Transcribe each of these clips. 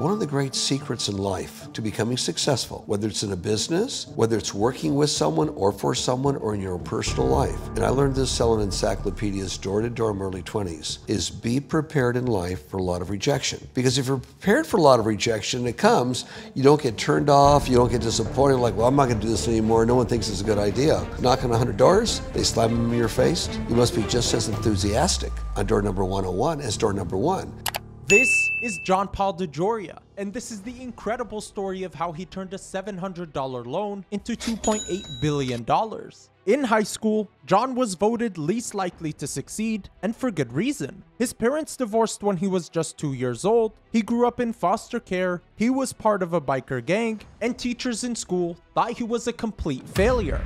One of the great secrets in life to becoming successful, whether it's in a business, whether it's working with someone or for someone or in your own personal life, and I learned this selling encyclopedias door to door in my early 20s, is be prepared in life for a lot of rejection. Because if you're prepared for a lot of rejection, and it comes, you don't get turned off, you don't get disappointed, like, well, I'm not gonna do this anymore, no one thinks it's a good idea. Knock on 100 doors, they slam them in your face, you must be just as enthusiastic on door number 101 as door number one. This is John Paul DeJoria, and this is the incredible story of how he turned a $700 loan into $2.8 billion. In high school, John was voted least likely to succeed, and for good reason. His parents divorced when he was just two years old, he grew up in foster care, he was part of a biker gang, and teachers in school thought he was a complete failure.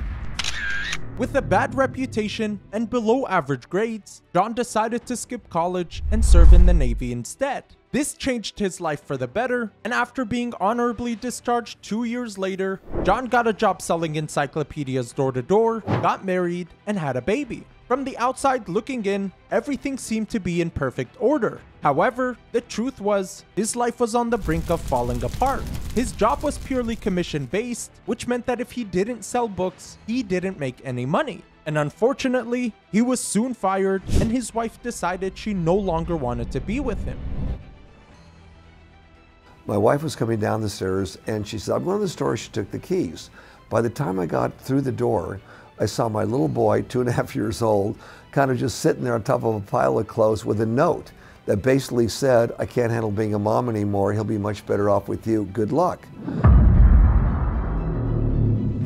With a bad reputation and below average grades, John decided to skip college and serve in the Navy instead. This changed his life for the better, and after being honorably discharged two years later, John got a job selling encyclopedias door to door, got married, and had a baby. From the outside looking in, everything seemed to be in perfect order. However, the truth was, his life was on the brink of falling apart. His job was purely commission based, which meant that if he didn't sell books, he didn't make any money. And unfortunately, he was soon fired and his wife decided she no longer wanted to be with him. My wife was coming down the stairs and she said, I'm going to the store. She took the keys. By the time I got through the door, I saw my little boy, two and a half years old, kind of just sitting there on top of a pile of clothes with a note that basically said, I can't handle being a mom anymore. He'll be much better off with you. Good luck.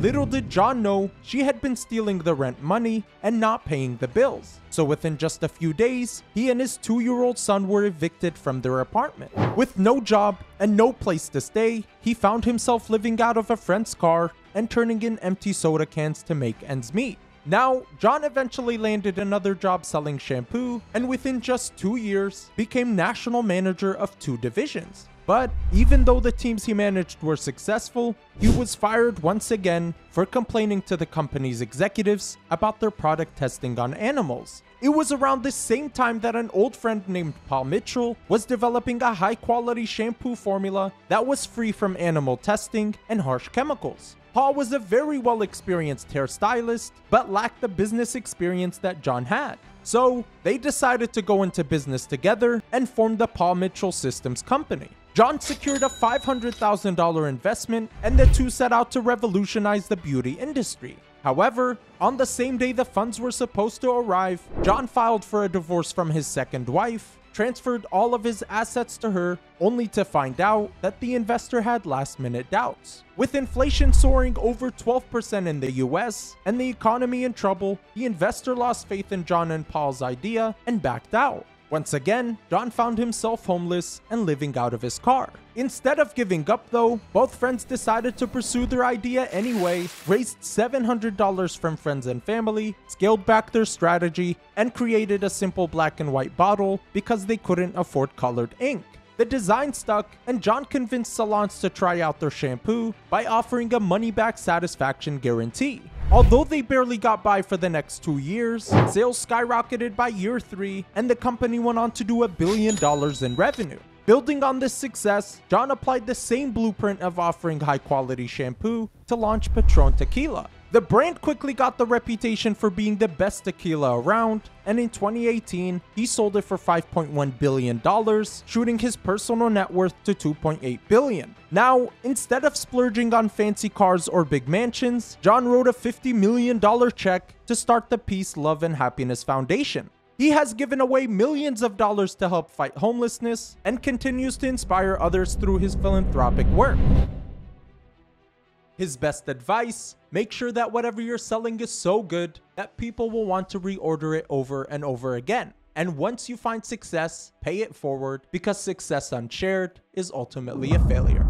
Little did John know she had been stealing the rent money and not paying the bills. So within just a few days, he and his two-year-old son were evicted from their apartment. With no job and no place to stay, he found himself living out of a friend's car and turning in empty soda cans to make ends meet. Now, John eventually landed another job selling shampoo and within just two years became national manager of two divisions. But even though the teams he managed were successful, he was fired once again for complaining to the company's executives about their product testing on animals. It was around this same time that an old friend named Paul Mitchell was developing a high quality shampoo formula that was free from animal testing and harsh chemicals. Paul was a very well experienced hairstylist, but lacked the business experience that John had. So they decided to go into business together and formed the Paul Mitchell Systems Company. John secured a $500,000 investment and the two set out to revolutionize the beauty industry. However, on the same day the funds were supposed to arrive, John filed for a divorce from his second wife, transferred all of his assets to her, only to find out that the investor had last minute doubts. With inflation soaring over 12% in the US and the economy in trouble, the investor lost faith in John and Paul's idea and backed out. Once again, John found himself homeless and living out of his car. Instead of giving up though, both friends decided to pursue their idea anyway, raised $700 from friends and family, scaled back their strategy, and created a simple black and white bottle because they couldn't afford colored ink. The design stuck, and John convinced salons to try out their shampoo by offering a money back satisfaction guarantee. Although they barely got by for the next two years, sales skyrocketed by year three, and the company went on to do a billion dollars in revenue. Building on this success, John applied the same blueprint of offering high quality shampoo to launch Patron Tequila, the brand quickly got the reputation for being the best tequila around, and in 2018, he sold it for $5.1 billion, shooting his personal net worth to 2.8 billion. Now, instead of splurging on fancy cars or big mansions, John wrote a $50 million check to start the Peace, Love, and Happiness Foundation. He has given away millions of dollars to help fight homelessness and continues to inspire others through his philanthropic work. His best advice, make sure that whatever you're selling is so good that people will want to reorder it over and over again. And once you find success, pay it forward because success unshared is ultimately a failure.